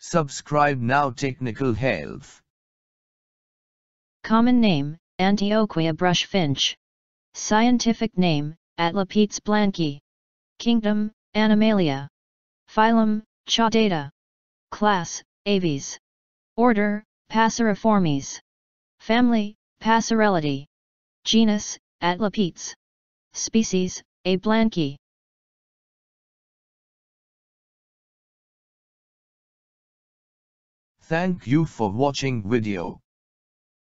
Subscribe now Technical Health. Common name, Antioquia brush finch. Scientific name, Atlapetes blancae. Kingdom, Animalia. Phylum, Chordata. Class, Aves. Order, Passeriformes. Family, Passerellidae. Genus, Atlapetes. Species, A. blancae. Thank you for watching video.